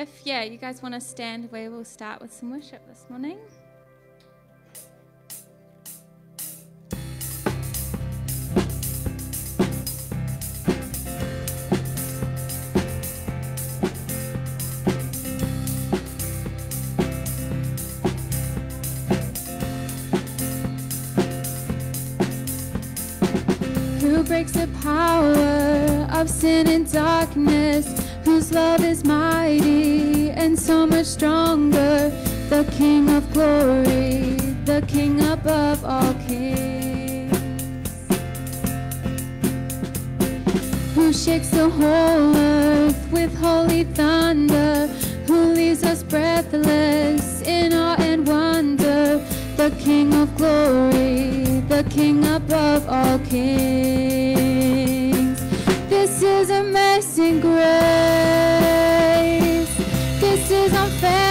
if, yeah, you guys want to stand, we will start with some worship this morning. Who breaks the power of sin and darkness? Love is mighty and so much stronger? The King of glory, the King above all kings. Who shakes the whole earth with holy thunder? Who leaves us breathless in awe and wonder? The King of glory, the King above all kings. This is amazing grace. This is unfailing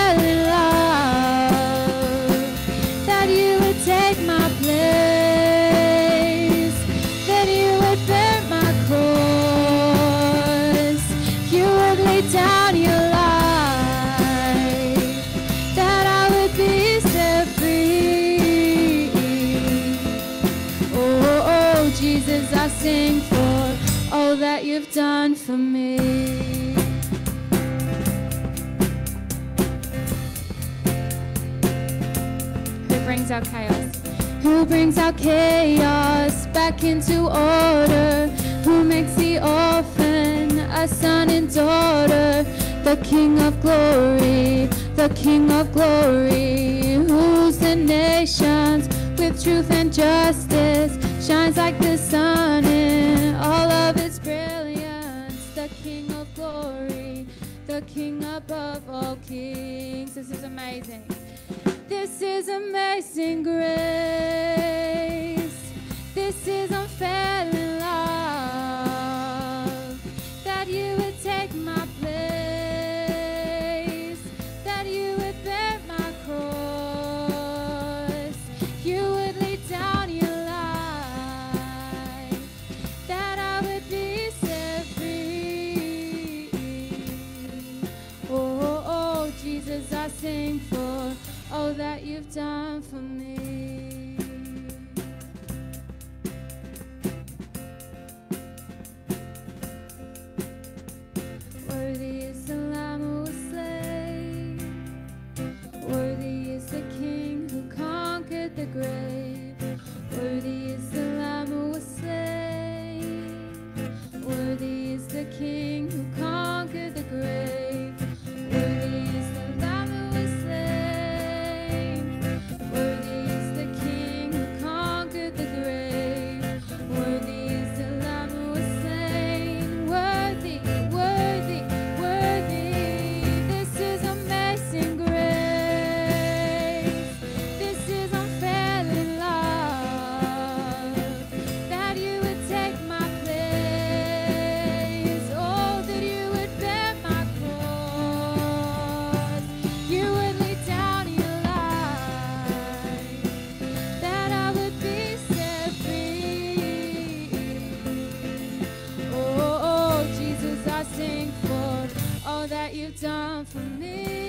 brings out chaos? Who brings out chaos back into order? Who makes the orphan a son and daughter? The King of glory, the King of glory, rules the nations with truth and justice, shines like the sun in all of its brilliance. The King of glory, the King above all kings. This is amazing. This is amazing grace. This is unfailing love. Done for me. Worthy is the Lamb who was slain. Worthy is the King who conquered the grave. That you've done for me.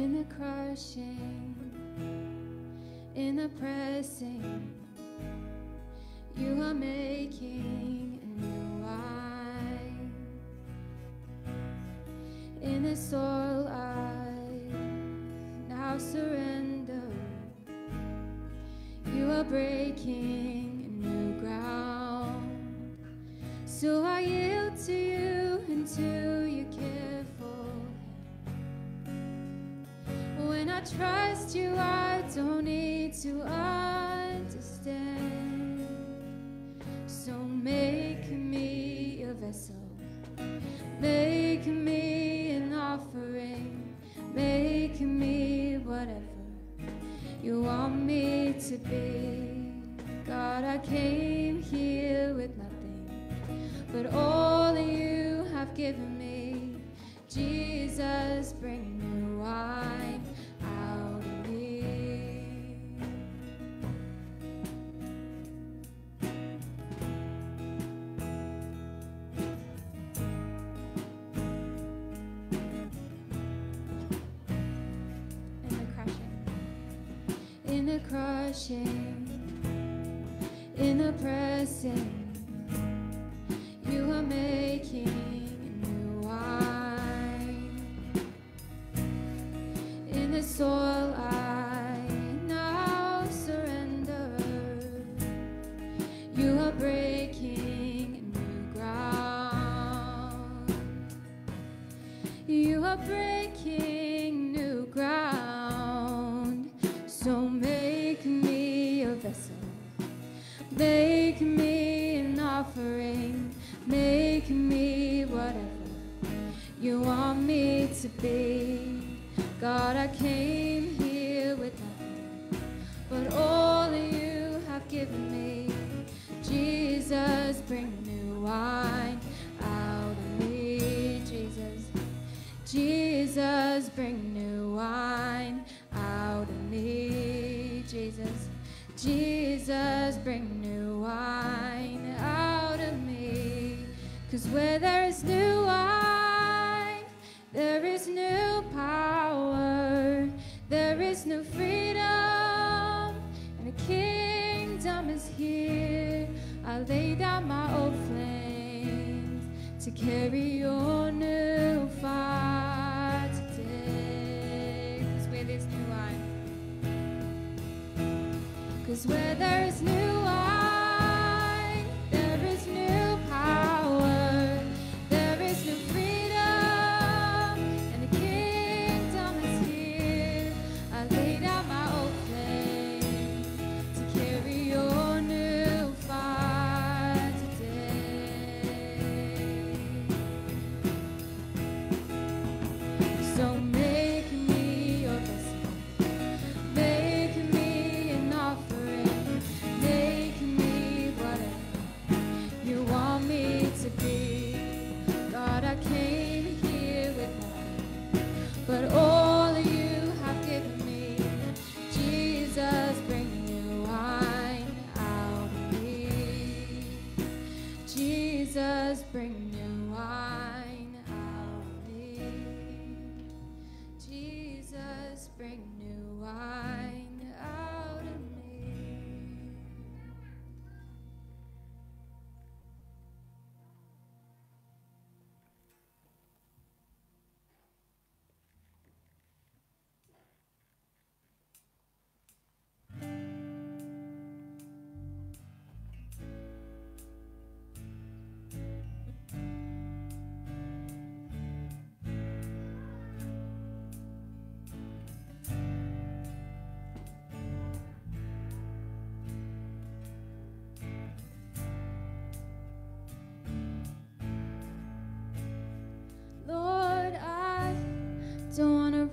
in the crushing, in the pressing, you are making. try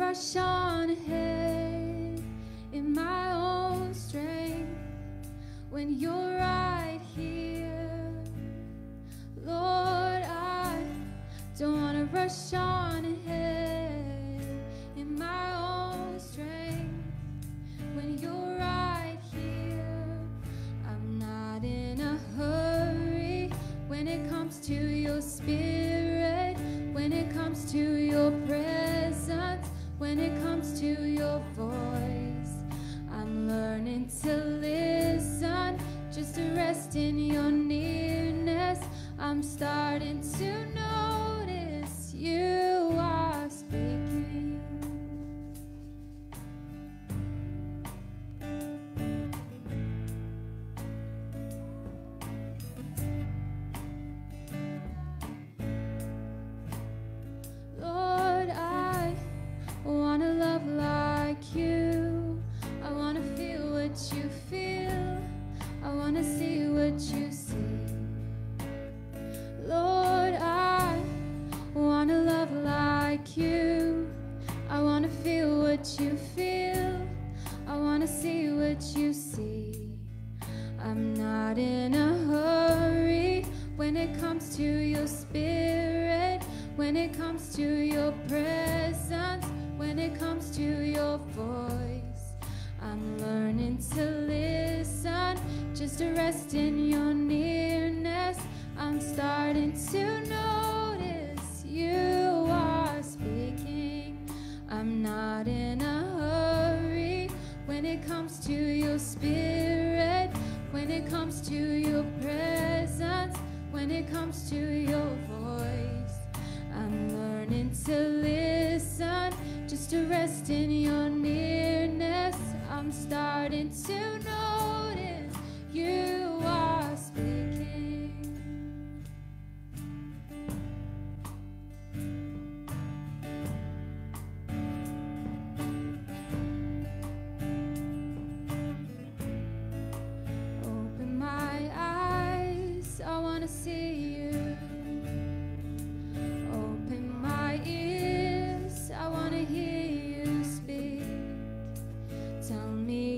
rush on ahead in my own strength when you're right here. Lord, I don't want to rush on. I'm starting to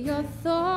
your thoughts,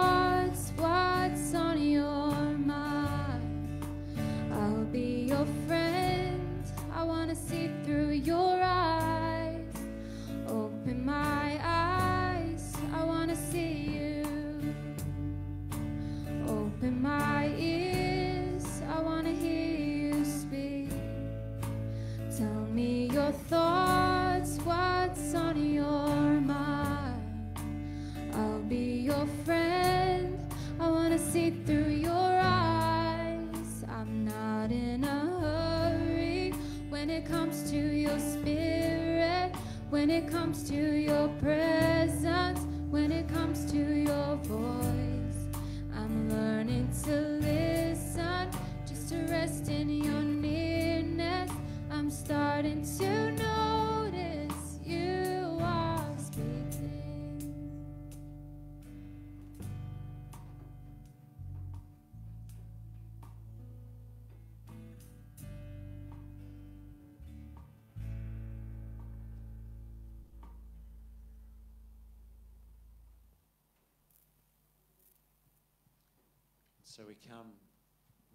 So we come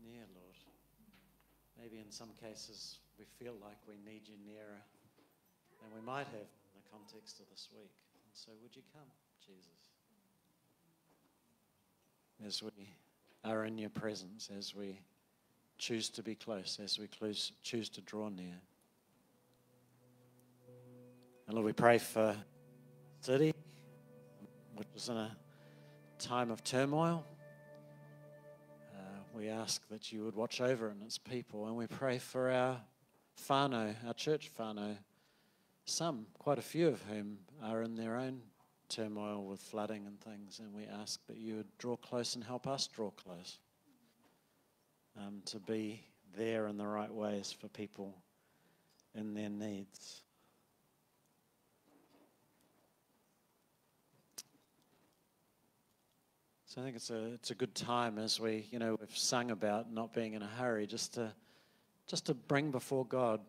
near, Lord. Maybe in some cases we feel like we need you nearer than we might have in the context of this week. And so would you come, Jesus? As we are in your presence, as we choose to be close, as we close, choose to draw near. And Lord, we pray for city, which was in a time of turmoil. We ask that you would watch over and its people, and we pray for our whānau, our church whānau, some, quite a few of whom are in their own turmoil with flooding and things, and we ask that you would draw close and help us draw close um, to be there in the right ways for people in their needs. So I think it's a it's a good time as we you know we've sung about not being in a hurry, just to just to bring before God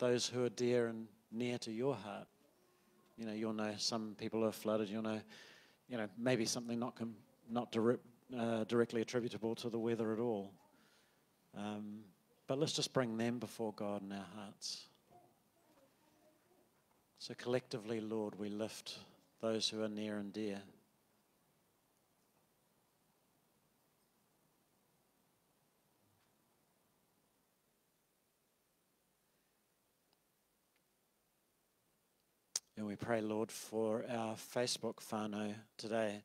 those who are dear and near to your heart. You know, you'll know some people are flooded. You'll know, you know, maybe something not com- not direct, uh, directly attributable to the weather at all. Um, but let's just bring them before God in our hearts. So collectively, Lord, we lift those who are near and dear. And we pray, Lord, for our Facebook whānau today,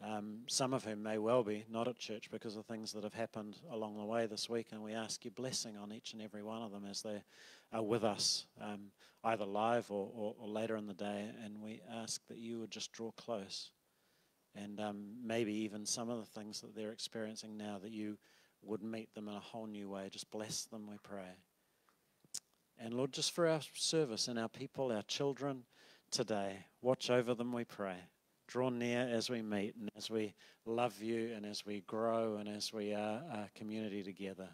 um, some of whom may well be not at church because of things that have happened along the way this week. And we ask your blessing on each and every one of them as they are with us, um, either live or, or, or later in the day. And we ask that you would just draw close. And um, maybe even some of the things that they're experiencing now, that you would meet them in a whole new way. Just bless them, we pray. And Lord, just for our service and our people, our children today, watch over them, we pray. Draw near as we meet and as we love you and as we grow and as we are a community together.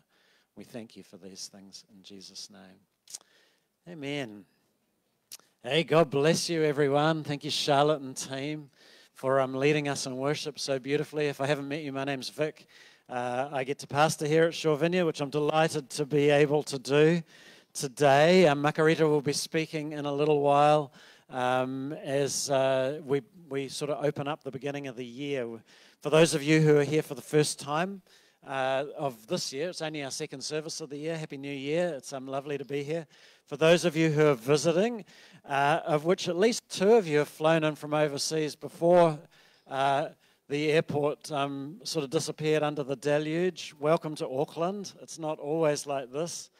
We thank you for these things in Jesus' name. Amen. Hey, God bless you, everyone. Thank you, Charlotte and team, for um, leading us in worship so beautifully. If I haven't met you, my name's Vic. Uh, I get to pastor here at Shore Vineyard, which I'm delighted to be able to do today. Um, Makerita will be speaking in a little while um, as uh, we, we sort of open up the beginning of the year. For those of you who are here for the first time, uh, of this year. It's only our second service of the year. Happy New Year. It's um, lovely to be here. For those of you who are visiting, uh, of which at least two of you have flown in from overseas before uh, the airport um, sort of disappeared under the deluge, welcome to Auckland. It's not always like this,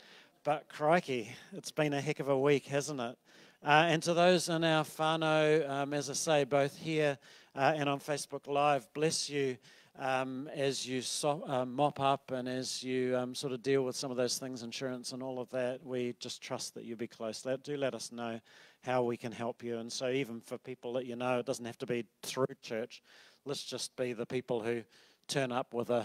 but crikey, it's been a heck of a week, hasn't it? Uh, and to those in our whānau, um, as I say, both here uh, and on Facebook Live, bless you um, as you so, uh, mop up and as you um, sort of deal with some of those things, insurance and all of that, we just trust that you'll be close. Let, do let us know how we can help you. And so, even for people that you know, it doesn't have to be through church. Let's just be the people who turn up with a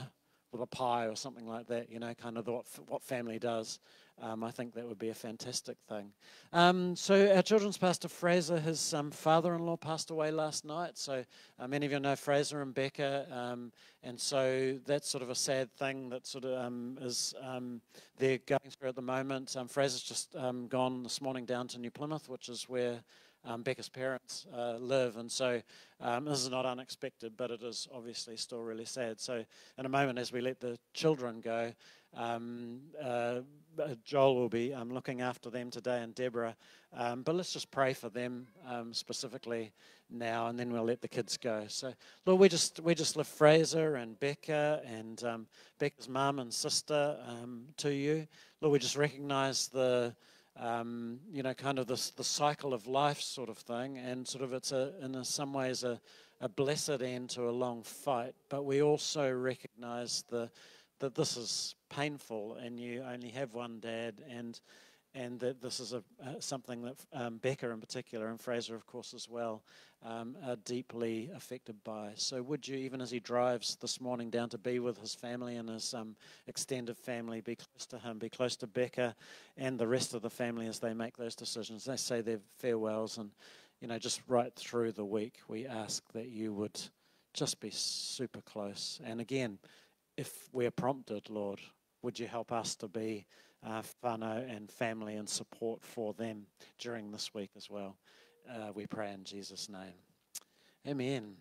with a pie or something like that. You know, kind of what what family does. Um, I think that would be a fantastic thing. Um, so, our children's pastor Fraser, his um, father in law passed away last night. So, uh, many of you know Fraser and Becca. Um, and so, that's sort of a sad thing that sort of um, is um, they're going through at the moment. Fraser's just gone this morning down to New Plymouth, which is where Becca's parents uh, live. And so this is not unexpected, but it is obviously still really sad. So, in a moment, as we let the children go, um, uh, uh, Joel will be um, looking after them today and Deborah. Um, but let's just pray for them um, specifically now, and then we'll let the kids go. So, Lord, we just we just lift Fraser and Becca and um, Becca's mum and sister um, to you. Lord, we just recognise the um, you know kind of this the cycle of life sort of thing, and sort of it's a in some ways a a blessed end to a long fight. But we also recognise the that this is painful and you only have one dad and and that this is a, uh, something that um, Becca in particular and Fraser of course as well um, are deeply affected by. So would you, even as he drives this morning down to be with his family and his um, extended family, be close to him, be close to Becca and the rest of the family as they make those decisions. They say their farewells and, you know, just right through the week we ask that you would just be super close. And again, if we're prompted, Lord, would you help us to be uh, whānau and family and support for them during this week as well? Uh, we pray in Jesus' name. Amen.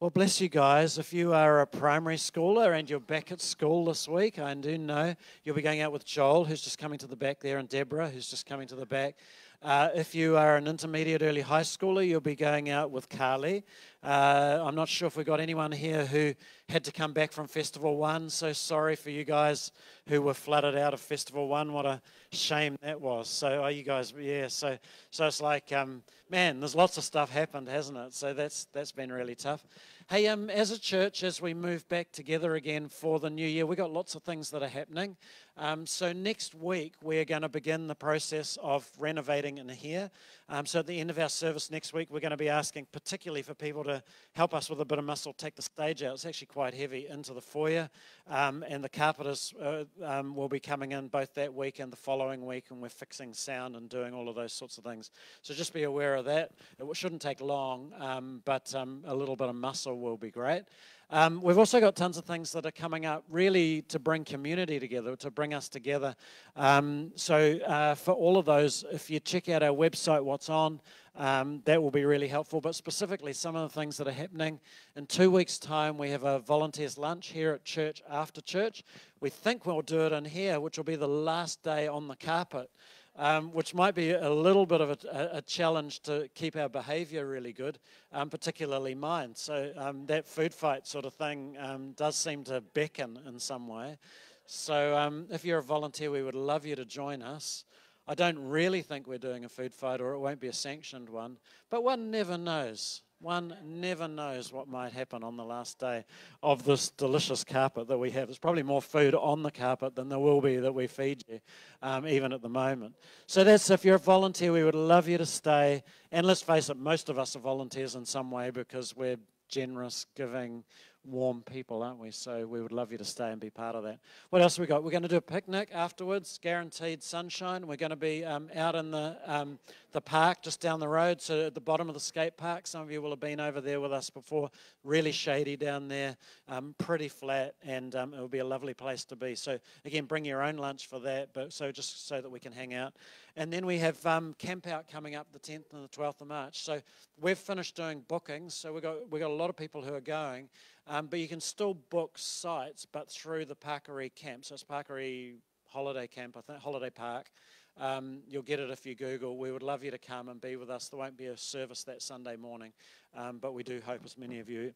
Well, bless you guys. If you are a primary schooler and you're back at school this week, I do know you'll be going out with Joel, who's just coming to the back there, and Deborah, who's just coming to the back. Uh, if you are an intermediate early high schooler, you'll be going out with Carly. Uh, I'm not sure if we've got anyone here who had to come back from Festival 1, so sorry for you guys who were flooded out of Festival 1. What a shame that was. So, are you guys, yeah, so, so it's like, um, man, there's lots of stuff happened, hasn't it? So that's, that's been really tough. Hey, um, as a church, as we move back together again for the new year, we've got lots of things that are happening. Um, so next week, we're going to begin the process of renovating in here. Um, so at the end of our service next week, we're going to be asking particularly for people to help us with a bit of muscle, take the stage out. It's actually quite heavy into the foyer. Um, and the carpenters uh, um, will be coming in both that week and the following week, and we're fixing sound and doing all of those sorts of things. So just be aware of that. It shouldn't take long, um, but a little bit of muscle will be great. Um, we've also got tons of things that are coming up really to bring community together, to bring us together. Um, so, uh, for all of those, if you check out our website, what's on, um, that will be really helpful. But specifically, some of the things that are happening in two weeks' time, we have a volunteers' lunch here at church after church. We think we'll do it in here, which will be the last day on the carpet um, which might be a little bit of a, a challenge to keep our behavior really good, um, particularly mine. So um, that food fight sort of thing um, does seem to beckon in some way. So um, if you're a volunteer, we would love you to join us. I don't really think we're doing a food fight, or it won't be a sanctioned one, but one never knows. One never knows what might happen on the last day of this delicious carpet that we have. There's probably more food on the carpet than there will be that we feed you, um, even at the moment. So that's if you're a volunteer, we would love you to stay. And let's face it, most of us are volunteers in some way because we're generous, giving, warm people, aren't we? So we would love you to stay and be part of that. What else we got? We're going to do a picnic afterwards, guaranteed sunshine. We're going to be um, out in the um, the park just down the road, so at the bottom of the skate park. Some of you will have been over there with us before. Really shady down there, um, pretty flat, and um, it will be a lovely place to be. So again, bring your own lunch for that, but so just so that we can hang out. And then we have um, camp out coming up the 10th and the 12th of March. So we've finished doing bookings, so we've got we've got a lot of people who are going. Um, but you can still book sites, but through the Pakiri camp. So it's Pakiri Holiday Camp, I think, Holiday Park. Um, you'll get it if you Google. We would love you to come and be with us. There won't be a service that Sunday morning, um, but we do hope as many of you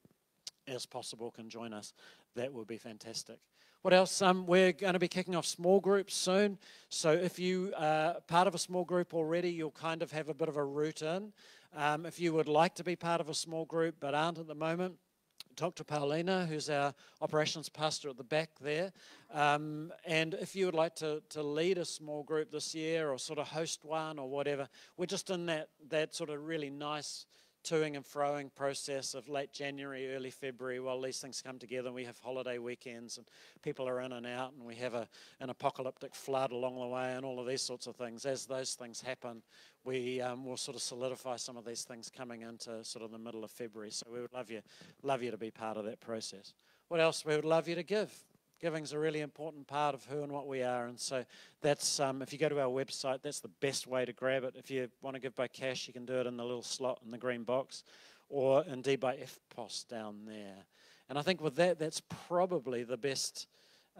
as possible can join us. That would be fantastic. What else? Um, we're going to be kicking off small groups soon. So if you are part of a small group already, you'll kind of have a bit of a route in. Um, if you would like to be part of a small group but aren't at the moment, talk to Paulina, who's our operations pastor at the back there. Um, and if you would like to, to lead a small group this year or sort of host one or whatever, we're just in that, that sort of really nice toing and froing process of late January, early February while these things come together. And we have holiday weekends and people are in and out, and we have a, an apocalyptic flood along the way, and all of these sorts of things. As those things happen, we um, will sort of solidify some of these things coming into sort of the middle of February. So we would love you, love you to be part of that process. What else? We would love you to give. Giving is a really important part of who and what we are, and so that's um, if you go to our website, that's the best way to grab it. If you want to give by cash, you can do it in the little slot in the green box, or indeed by EFTPOS down there. And I think with that, that's probably the best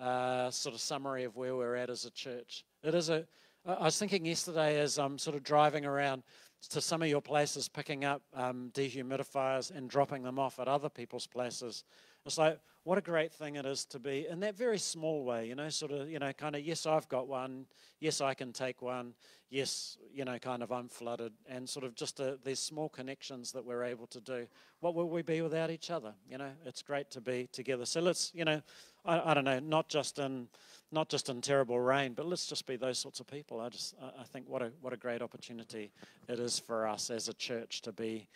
uh, sort of summary of where we're at as a church. It is a I was thinking yesterday as I'm sort of driving around to some of your places, picking up um, dehumidifiers and dropping them off at other people's places. It's like, what a great thing it is to be in that very small way, you know, sort of, you know, kind of, yes, I've got one. Yes, I can take one. Yes, you know, kind of, I'm flooded. And sort of just a, these small connections that we're able to do. What would we be without each other? You know, it's great to be together. So let's, you know, I, I don't know, not just in not just in terrible rain, but let's just be those sorts of people. I just I think what a what a great opportunity it is for us as a church to be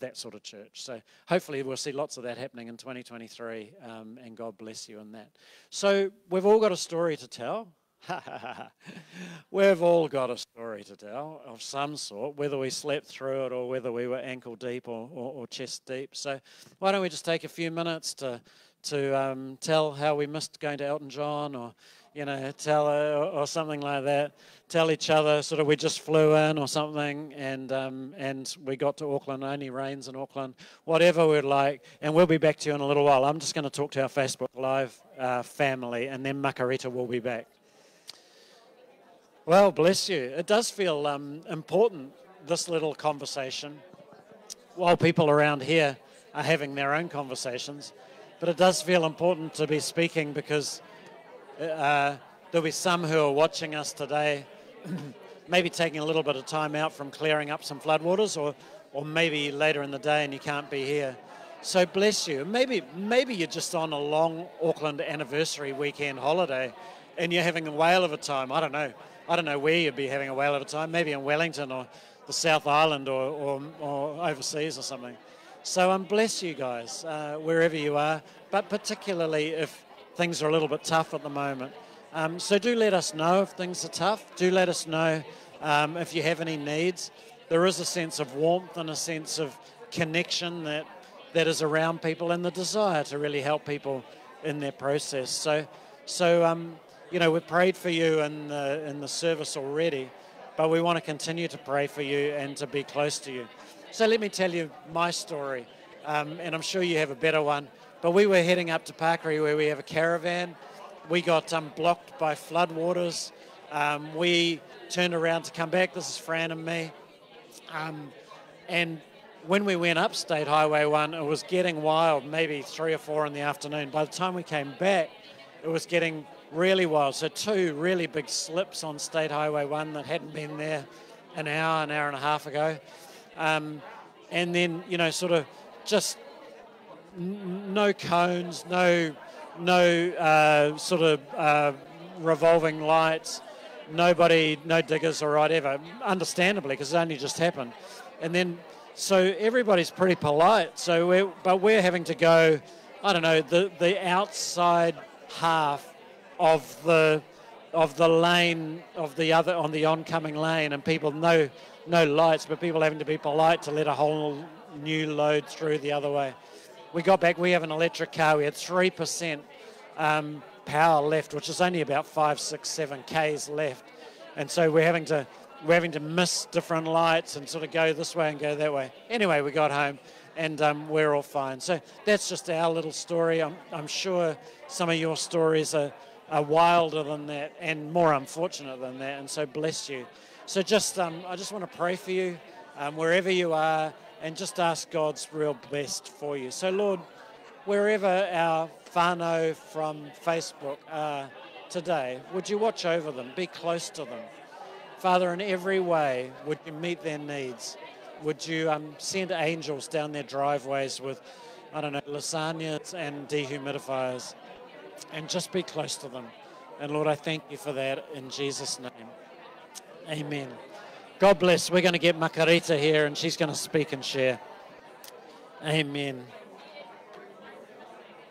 that sort of church. So hopefully we'll see lots of that happening in 2023, um, and God bless you in that. So we've all got a story to tell. We've all got a story to tell of some sort, whether we slept through it or whether we were ankle deep or, or, or chest deep. So, why don't we just take a few minutes to, to um, tell how we missed going to Elton John or you know, tell her or, or, something like that. Tell each other sort of we just flew in or something, and um, and we got to Auckland. Only rains in Auckland. Whatever we'd like, and we'll be back to you in a little while. I'm just going to talk to our Facebook Live uh, family, and then Makerita will be back. Well, bless you. It does feel um, important this little conversation, while people around here are having their own conversations. But it does feel important to be speaking because uh, there'll be some who are watching us today, maybe taking a little bit of time out from clearing up some floodwaters, or, or maybe later in the day and you can't be here. So bless you. Maybe, maybe you're just on a long Auckland anniversary weekend holiday, and you're having a whale of a time. I don't know. I don't know where you'd be having a whale of a time. Maybe in Wellington or the South Island or, or, or overseas or something. So um, bless you guys uh, wherever you are, but particularly if things are a little bit tough at the moment. Um, so do let us know if things are tough. Do let us know um, if you have any needs. There is a sense of warmth and a sense of connection that, that is around people and the desire to really help people in their process. So, so um, you know, we've prayed for you in the, in the service already, but we want to continue to pray for you and to be close to you. So let me tell you my story, um, and I'm sure you have a better one. But we were heading up to Pakiri where we have a caravan. We got um, blocked by floodwaters. Um, we turned around to come back. This is Fran and me. Um, and when we went up State Highway 1, it was getting wild, maybe 3 or 4 in the afternoon. By the time we came back, it was getting really wild. So, two really big slips on State Highway 1 that hadn't been there an hour, an hour and a half ago. Um, and then, you know, sort of just no cones, no no uh, sort of uh, revolving lights, nobody, no diggers or whatever. Understandably, because it only just happened, and then so everybody's pretty polite. So we're but we're having to go I don't know, the, the outside half of the of the lane of the other on the oncoming lane and people no no lights but people having to be polite to let a whole new load through the other way we got back we have an electric car we had 3% um, power left which is only about five six seven k's left and so we're having to we're having to miss different lights and sort of go this way and go that way anyway we got home and um, we're all fine so that's just our little story i'm, I'm sure some of your stories are are wilder than that and more unfortunate than that. And so bless you. So just, um, I just want to pray for you um, wherever you are and just ask God's real best for you. So Lord, wherever our whānau from Facebook are today, would you watch over them, be close to them. Father, in every way, would you meet their needs? Would you um, send angels down their driveways with, I don't know, lasagnas and dehumidifiers? and just be close to them. And Lord, I thank you for that in Jesus' name. Amen. God bless. We're going to get Makerita here and she's going to speak and share. Amen.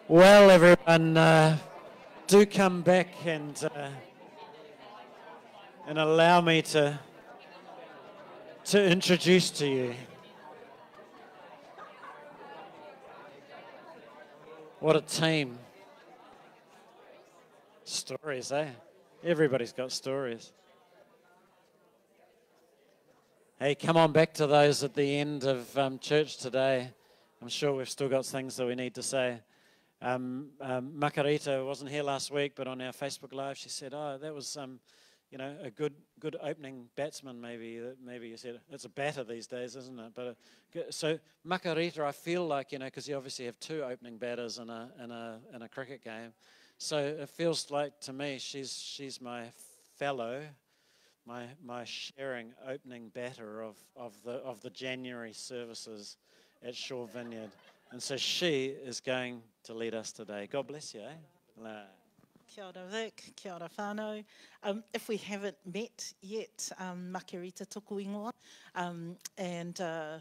Well, everyone, uh, do come back and uh, and allow me to to introduce to you what a team. Stories, eh? Everybody's got stories. Hey, come on back to those at the end of um, church today. I'm sure we've still got things that we need to say. Um, um, Makerita wasn't here last week, but on our Facebook Live, she said, "Oh, that was, um, you know, a good, good opening batsman. Maybe, maybe you said it's a batter these days, isn't it? But uh, so Makerita, I feel like, you know, because you obviously have two opening batters in a in a in a cricket game. So it feels like to me she's she's my fellow, my my sharing opening batter of, of the of the January services at Shore Vineyard. And so she is going to lead us today. God bless you, eh? Kia ora Vic, kia ora whānau. Um, if we haven't met yet, um, Makerita tōku ingoa. Um, and uh,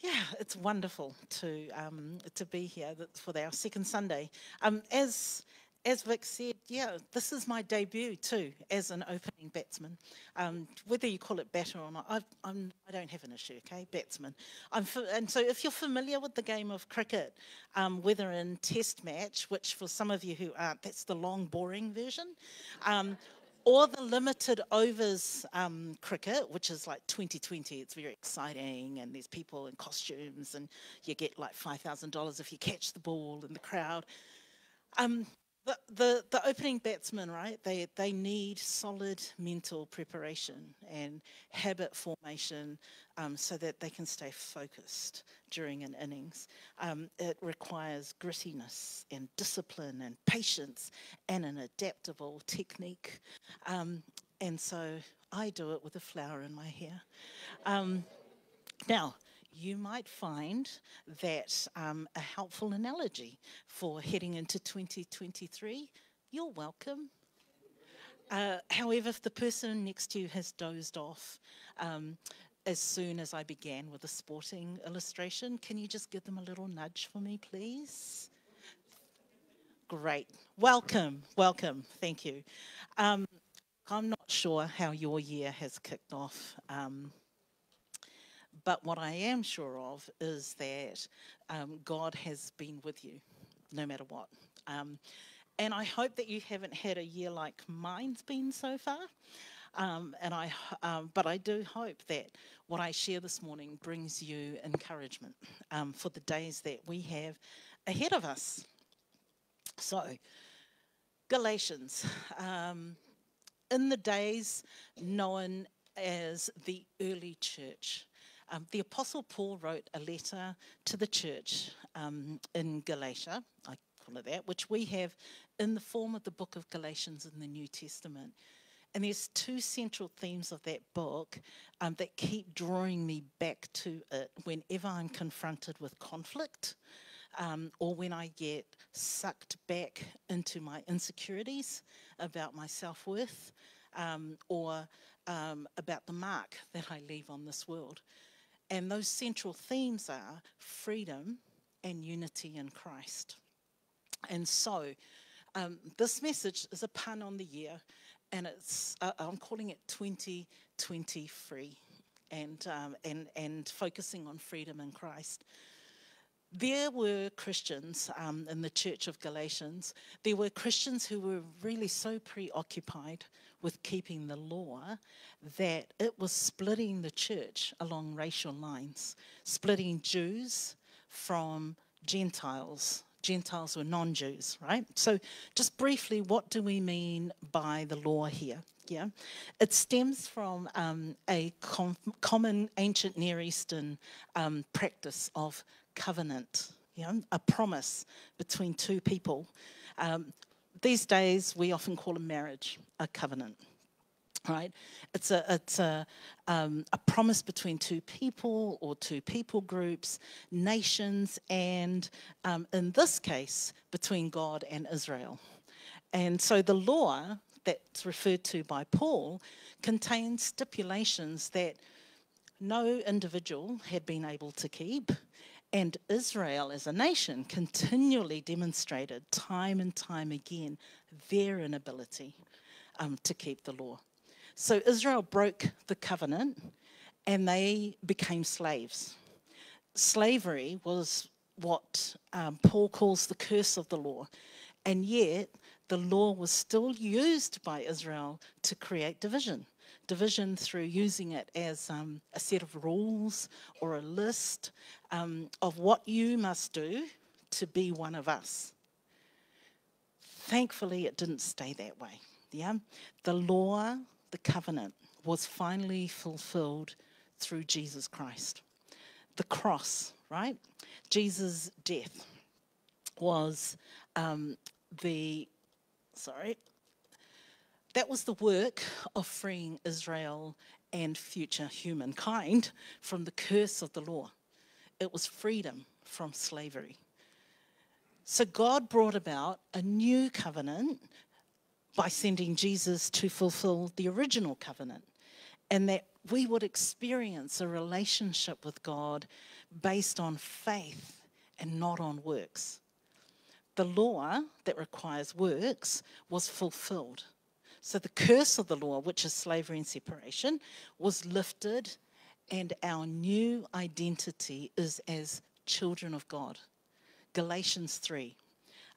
yeah, it's wonderful to um, to be here for our second Sunday. Um, as as Vic said, yeah, this is my debut too as an opening batsman. Um, whether you call it batter or not, I, I'm, I do not have an issue, okay, batsman. And so if you're familiar with the game of cricket, um, whether in test match, which for some of you who aren't, that's the long, boring version, um, or the limited overs um, cricket, which is like 2020. It's very exciting, and there's people in costumes, and you get like $5,000 if you catch the ball in the crowd. Um, the, the, opening batsmen, right, they, they need solid mental preparation and habit formation um, so that they can stay focused during an innings. Um, it requires grittiness and discipline and patience and an adaptable technique. Um, and so I do it with a flower in my hair. Um, now, you might find that um, a helpful analogy for heading into 2023. You're welcome. Uh, however, if the person next to you has dozed off, um, as soon as I began with a sporting illustration, can you just give them a little nudge for me, please? Great. Welcome, welcome. Thank you. Um, I'm not sure how your year has kicked off. But what I am sure of is that um, God has been with you no matter what. Um, and I hope that you haven't had a year like mine's been so far. Um, and I, um, but I do hope that what I share this morning brings you encouragement um, for the days that we have ahead of us. So, Galatians, um, in the days known as the early church, um, the Apostle Paul wrote a letter to the church um, in Galatia, I call it that, which we have in the form of the book of Galatians in the New Testament. And there's two central themes of that book um, that keep drawing me back to it whenever I'm confronted with conflict um, or when I get sucked back into my insecurities about my self worth um, or um, about the mark that I leave on this world. And those central themes are freedom and unity in Christ. And so, um, this message is a pun on the year, and it's uh, I'm calling it 2023, and um, and and focusing on freedom in Christ. There were Christians um, in the Church of Galatians. There were Christians who were really so preoccupied with keeping the law that it was splitting the church along racial lines, splitting Jews from Gentiles. Gentiles were non Jews, right? So, just briefly, what do we mean by the law here? Yeah, it stems from um, a com- common ancient Near Eastern um, practice of covenant, yeah, a promise between two people. Um, these days, we often call a marriage a covenant right? It's a it's a um, a promise between two people or two people groups, nations, and um, in this case between God and Israel. And so the law that's referred to by Paul contains stipulations that no individual had been able to keep. And Israel as a nation continually demonstrated time and time again their inability um, to keep the law. So Israel broke the covenant and they became slaves. Slavery was what um, Paul calls the curse of the law. And yet, the law was still used by Israel to create division. Division through using it as um, a set of rules or a list um, of what you must do to be one of us. Thankfully, it didn't stay that way. Yeah, the law the covenant was finally fulfilled through Jesus Christ. The cross, right? Jesus' death was um, the, sorry, that was the work of freeing Israel and future humankind from the curse of the law. It was freedom from slavery. So God brought about a new covenant by sending Jesus to fulfill the original covenant, and that we would experience a relationship with God based on faith and not on works. The law that requires works was fulfilled. So the curse of the law, which is slavery and separation, was lifted, and our new identity is as children of God. Galatians 3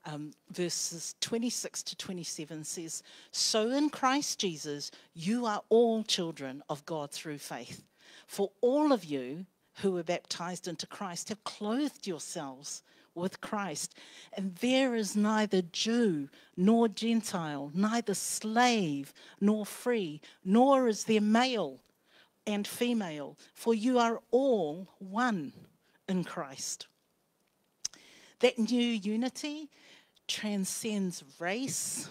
um, verses 26 to 27 says, So in Christ Jesus, you are all children of God through faith. For all of you who were baptized into Christ have clothed yourselves with Christ. And there is neither Jew nor Gentile, neither slave nor free, nor is there male and female, for you are all one in Christ. That new unity transcends race,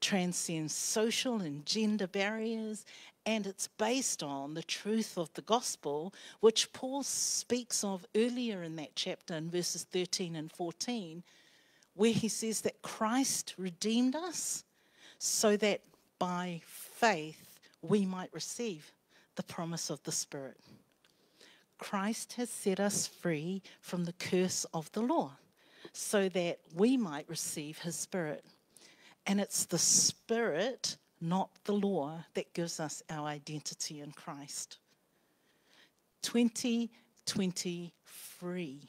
transcends social and gender barriers, and it's based on the truth of the gospel, which Paul speaks of earlier in that chapter in verses 13 and 14, where he says that Christ redeemed us so that by faith we might receive the promise of the Spirit. Christ has set us free from the curse of the law so that we might receive his spirit. And it's the spirit, not the law, that gives us our identity in Christ. 2023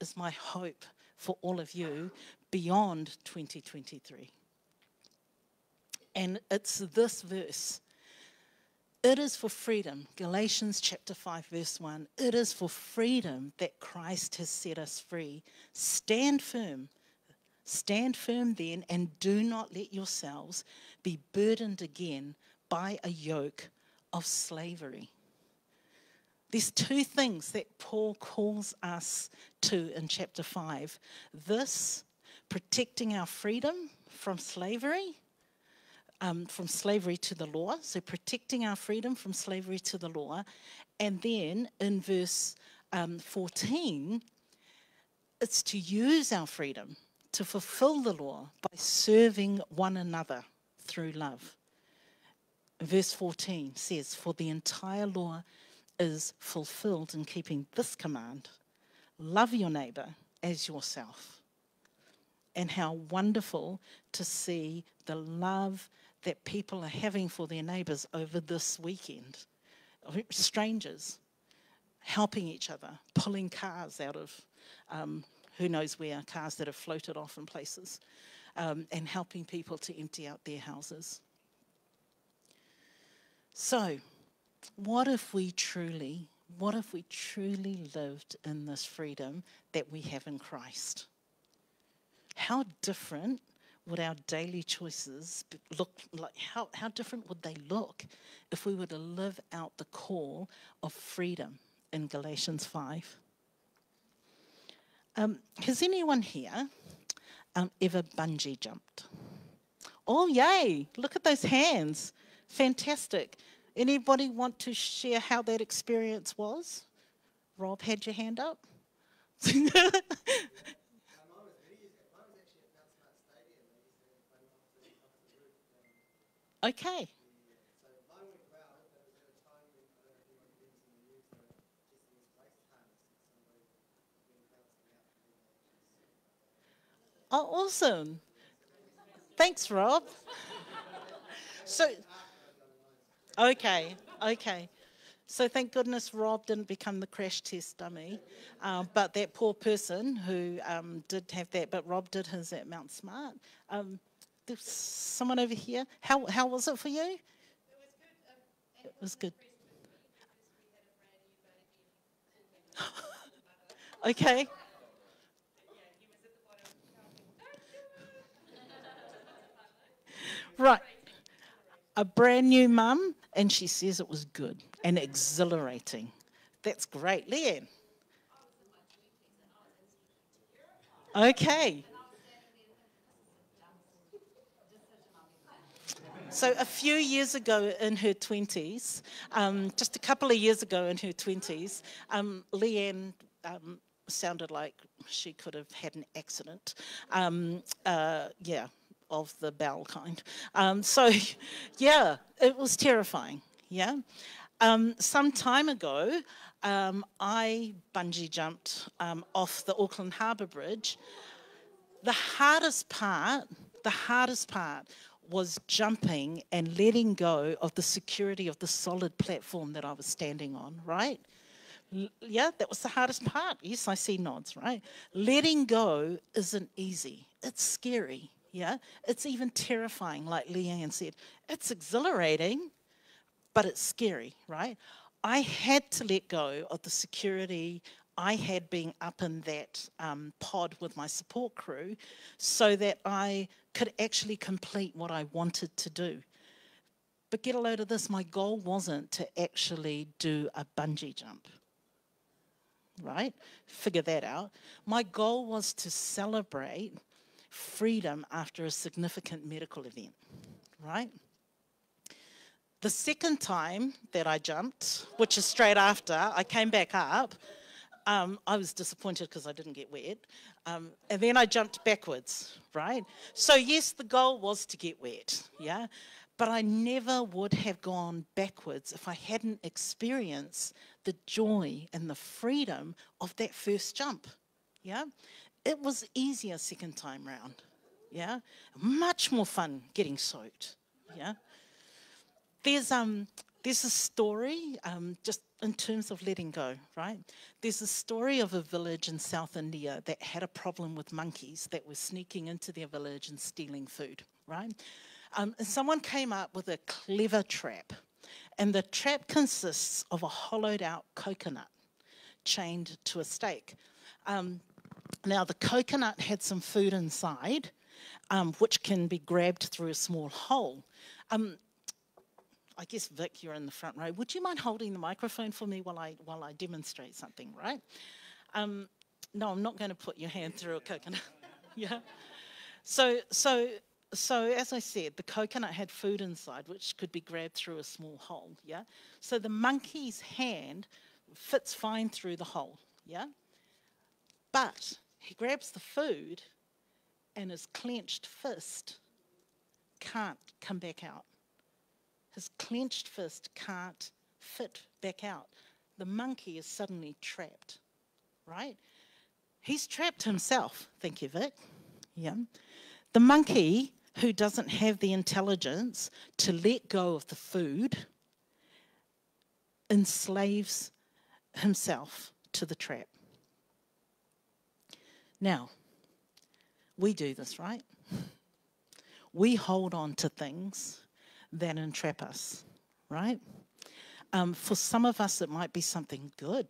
is my hope for all of you beyond 2023. And it's this verse it is for freedom, Galatians chapter 5, verse 1. It is for freedom that Christ has set us free. Stand firm. Stand firm then, and do not let yourselves be burdened again by a yoke of slavery. There's two things that Paul calls us to in chapter 5 this, protecting our freedom from slavery, um, from slavery to the law, so protecting our freedom from slavery to the law. And then in verse um, 14, it's to use our freedom to fulfill the law by serving one another through love. Verse 14 says, For the entire law is fulfilled in keeping this command love your neighbor as yourself. And how wonderful to see the love that people are having for their neighbours over this weekend. Strangers helping each other, pulling cars out of um, who knows where, cars that have floated off in places, um, and helping people to empty out their houses. So, what if we truly, what if we truly lived in this freedom that we have in Christ? How different would our daily choices look like? How, how different would they look if we were to live out the call of freedom in Galatians 5? Um, has anyone here um, ever bungee jumped? Oh, yay! Look at those hands. Fantastic. Anybody want to share how that experience was? Rob had your hand up. okay. Oh, awesome. Thanks, Rob. so, okay, okay. So thank goodness Rob didn't become the crash test dummy, uh, but that poor person who um, did have that, but Rob did his at Mount Smart. Um, there's someone over here. How how was it for you? It was good. okay. Right. A brand new mum, and she says it was good and exhilarating. That's great. Leanne. Okay. So, a few years ago in her 20s, um, just a couple of years ago in her 20s, um, Leanne um, sounded like she could have had an accident. Um, uh, yeah, of the bowel kind. Um, so, yeah, it was terrifying. Yeah. Um, some time ago, I bungee jumped um, off the Auckland Harbour Bridge. The hardest part, the hardest part was jumping and letting go of the security of the solid platform that I was standing on, right? yeah, that was the hardest part. Yes, I see nods, right? Letting go isn't easy, it's scary. Yeah, it's even terrifying, like Leanne said. It's exhilarating, but it's scary, right? I had to let go of the security I had being up in that um, pod with my support crew so that I could actually complete what I wanted to do. But get a load of this my goal wasn't to actually do a bungee jump, right? Figure that out. My goal was to celebrate freedom after a significant medical event, right? The second time that I jumped, which is straight after, I came back up. Um, I was disappointed because I didn't get wet. Um, and then I jumped backwards, right? So, yes, the goal was to get wet, yeah? But I never would have gone backwards if I hadn't experienced the joy and the freedom of that first jump, yeah? it was easier second time round. Yeah, much more fun getting soaked. Yeah, there's um there's a story um, just in terms of letting go, right? There's a story of a village in South India that had a problem with monkeys that were sneaking into their village and stealing food, right? Um, and someone came up with a clever trap, and the trap consists of a hollowed out coconut chained to a stake. Um, now, the coconut had some food inside, um, which can be grabbed through a small hole. Um, I guess, Vic, you're in the front row. Would you mind holding the microphone for me while I, while I demonstrate something, right? Um, no, I'm not going to put your hand through a coconut. yeah. So, so, so as I said, the coconut had food inside, which could be grabbed through a small hole. Yeah. So the monkey's hand fits fine through the hole. Yeah. But he grabs the food and his clenched fist can't come back out. His clenched fist can't fit back out. The monkey is suddenly trapped, right? He's trapped himself. Thank you, Vic. Yeah. The monkey who doesn't have the intelligence to let go of the food enslaves himself to the trap. Now, we do this, right? We hold on to things that entrap us, right? Um, for some of us, it might be something good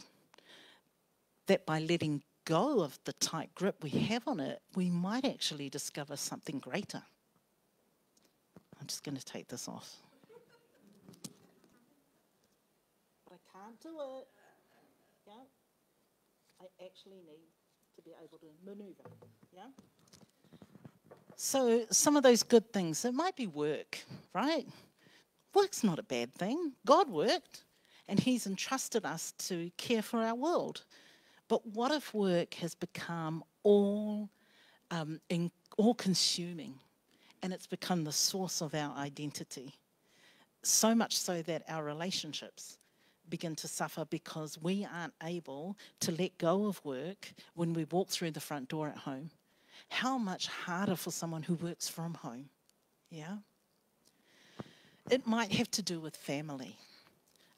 that by letting go of the tight grip we have on it, we might actually discover something greater. I'm just going to take this off. I can't do it. Yeah? I actually need to be able to maneuver. Yeah? So, some of those good things, it might be work, right? Work's not a bad thing. God worked, and He's entrusted us to care for our world. But what if work has become all, um, in, all consuming and it's become the source of our identity? So much so that our relationships begin to suffer because we aren't able to let go of work when we walk through the front door at home. How much harder for someone who works from home? Yeah? It might have to do with family.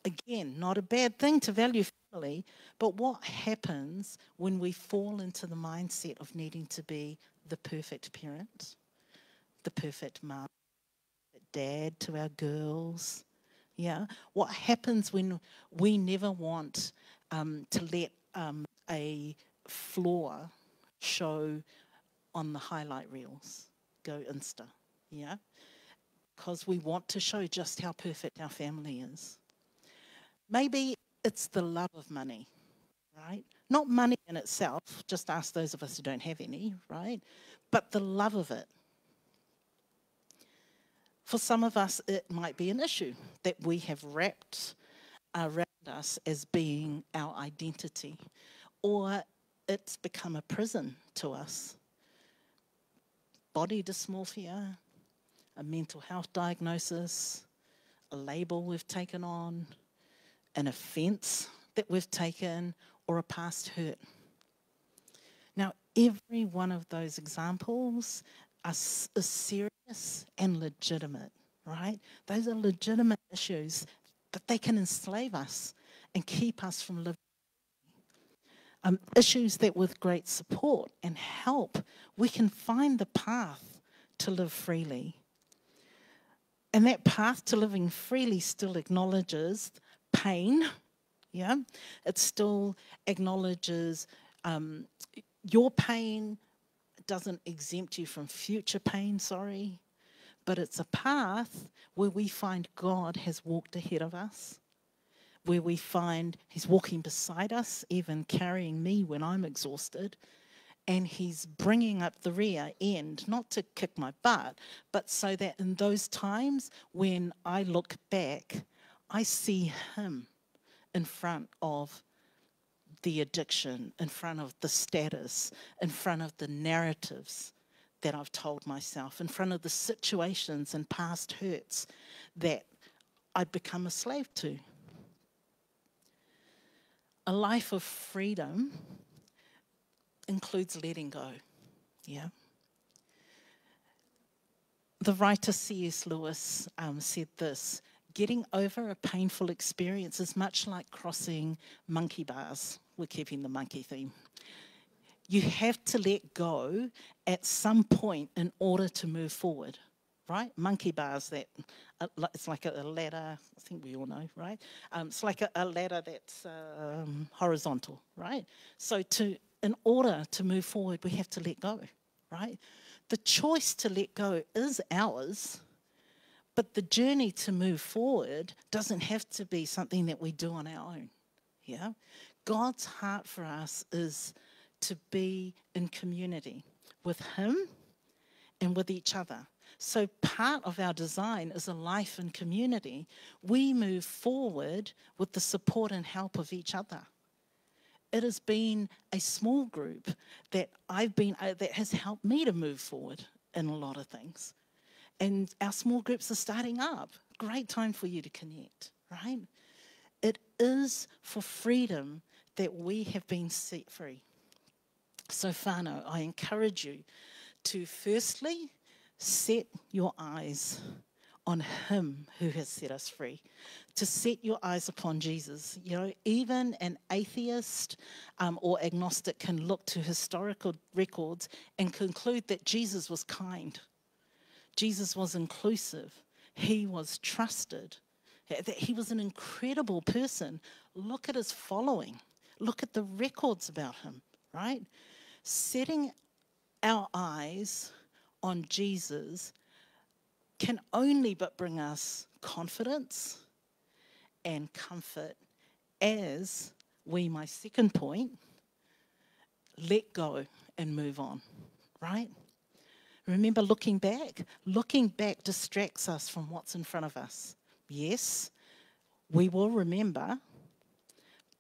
Again, not a bad thing to value family, but what happens when we fall into the mindset of needing to be the perfect parent, the perfect mum, dad to our girls? Yeah. What happens when we never want um, to let um, a flaw show on the highlight reels, go Insta? Yeah. Because we want to show just how perfect our family is. Maybe it's the love of money, right? Not money in itself, just ask those of us who don't have any, right? But the love of it. For some of us, it might be an issue that we have wrapped around us as being our identity, or it's become a prison to us. Body dysmorphia, a mental health diagnosis, a label we've taken on, an offence that we've taken, or a past hurt. Now, every one of those examples are, is serious and legitimate, right? Those are legitimate issues, but they can enslave us and keep us from living. Um, issues that, with great support and help, we can find the path to live freely. And that path to living freely still acknowledges pain, yeah? It still acknowledges um, your pain doesn't exempt you from future pain, sorry, but it's a path where we find God has walked ahead of us, where we find He's walking beside us, even carrying me when I'm exhausted, and He's bringing up the rear end, not to kick my butt, but so that in those times when I look back, I see Him in front of the addiction, in front of the status, in front of the narratives that I've told myself, in front of the situations and past hurts that I've become a slave to. A life of freedom includes letting go. Yeah. The writer C.S. Lewis um, said this getting over a painful experience is much like crossing monkey bars. We're keeping the monkey theme. You have to let go at some point in order to move forward, right? Monkey bars that uh, it's like a, ladder. I think we all know, right? Um, it's like a, a ladder that's um, horizontal, right? So to in order to move forward, we have to let go, right? The choice to let go is ours but the journey to move forward doesn't have to be something that we do on our own. Yeah? God's heart for us is to be in community with Him and with each other. So, part of our design is a life in community. We move forward with the support and help of each other. It has been a small group that I've been uh, that has helped me to move forward in a lot of things and our small groups are starting up. Great time for you to connect, right? It is for freedom that we have been set free. So, whānau, I encourage you to firstly set your eyes on Him who has set us free, to set your eyes upon Jesus. You know, even an atheist um, or agnostic can look to historical records and conclude that Jesus was kind, Jesus was inclusive, He was trusted, that He was an incredible person. Look at His following, look at the records about Him, right? Setting our eyes on Jesus can only but bring us confidence and comfort as we, my second point, let go and move on, right? Remember looking back? Looking back distracts us from what's in front of us. Yes, we will remember,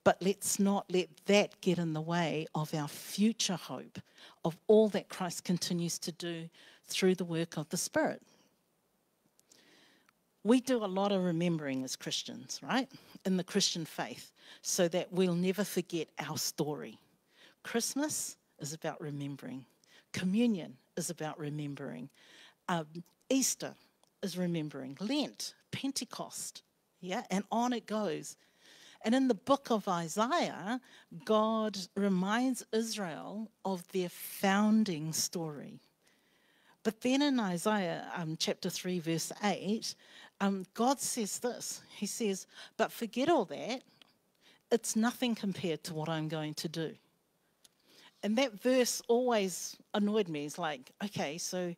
but let's not let that get in the way of our future hope of all that Christ continues to do through the work of the Spirit we do a lot of remembering as Christians, right? In the Christian faith, so that we'll never forget our story. Christmas is about remembering, communion is about remembering, um, Easter is remembering, Lent, Pentecost, yeah, and on it goes. And in the book of Isaiah, God reminds Israel of their founding story. But then in Isaiah um, chapter 3, verse 8, um, God says this He says, But forget all that. It's nothing compared to what I'm going to do. And that verse always annoyed me. It's like, okay, so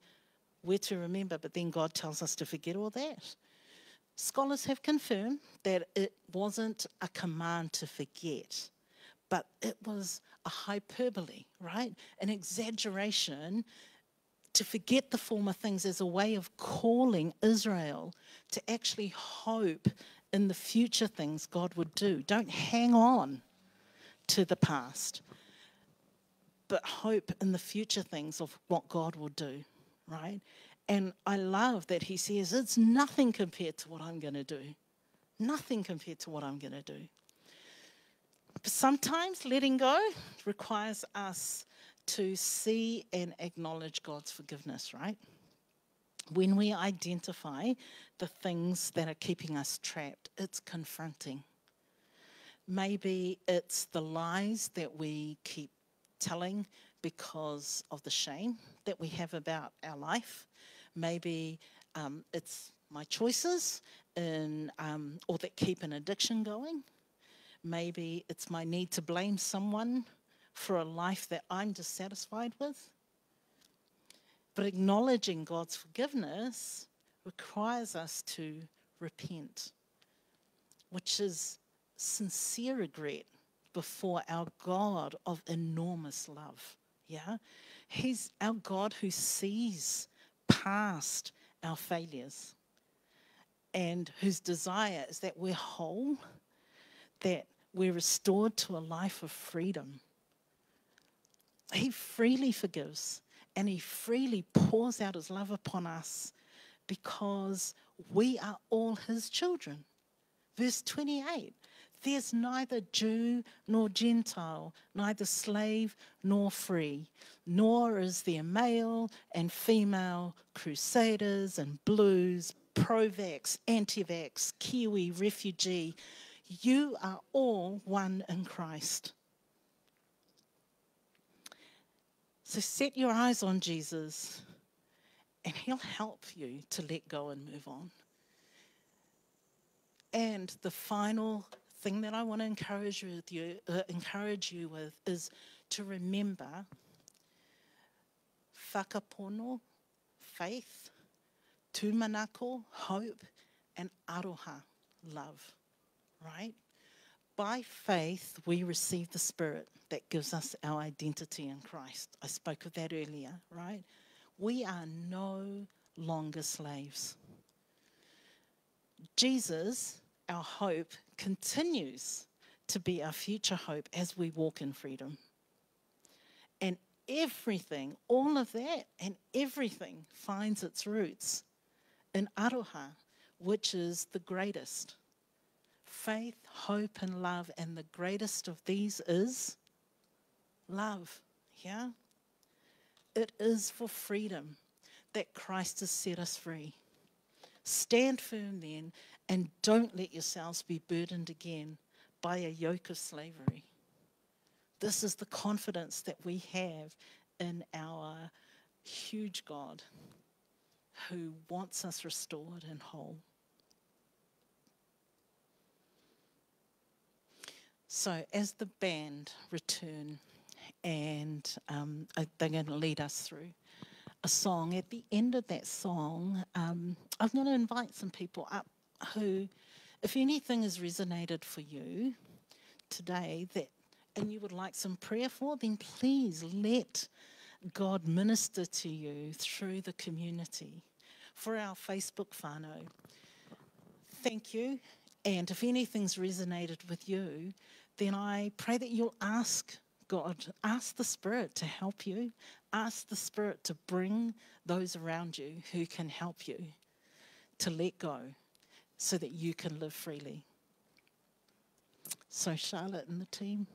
we're to remember, but then God tells us to forget all that. Scholars have confirmed that it wasn't a command to forget, but it was a hyperbole, right? An exaggeration to forget the former things as a way of calling Israel to actually hope in the future things God would do. Don't hang on to the past, but hope in the future things of what God will do, right? And I love that he says it's nothing compared to what I'm going to do. Nothing compared to what I'm going to do. But sometimes letting go requires us to see and acknowledge God's forgiveness, right? When we identify the things that are keeping us trapped, it's confronting. Maybe it's the lies that we keep telling because of the shame that we have about our life. Maybe um, it's my choices in, um, or that keep an addiction going. Maybe it's my need to blame someone for a life that I'm dissatisfied with. But acknowledging God's forgiveness requires us to repent, which is sincere regret before our God of enormous love. Yeah? He's our God who sees past our failures and whose desire is that we're whole, that we're restored to a life of freedom he freely forgives and He freely pours out His love upon us because we are all His children. Verse 28 There's neither Jew nor Gentile, neither slave nor free, nor is there male and female, crusaders and blues, pro vax, anti vax, Kiwi, refugee. You are all one in Christ. So set your eyes on Jesus, and He'll help you to let go and move on. And the final thing that I want to encourage with, you, uh, encourage you with is to remember whakapono, faith, tumanako, hope, and aroha, love, right? By faith, we receive the Spirit that gives us our identity in Christ. I spoke of that earlier, right? We are no longer slaves. Jesus, our hope, continues to be our future hope as we walk in freedom. And everything, all of that, and everything finds its roots in aroha, which is the greatest faith, hope, and love. And the greatest of these is love. Yeah? It is for freedom that Christ has set us free. Stand firm then and don't let yourselves be burdened again by a yoke of slavery. This is the confidence that we have in our huge God who wants us restored and whole. So, as the band return, and um, they're going to lead us through a song, at the end of that song, um, I'm going to invite some people up who, if anything has resonated for you today that and you would like some prayer for, then please let God minister to you through the community. For our Facebook whānau, thank you. And if anything's resonated with you, then I pray that you'll ask God, ask the Spirit to help you, ask the Spirit to bring those around you who can help you to let go so that you can live freely. So, Charlotte and the team.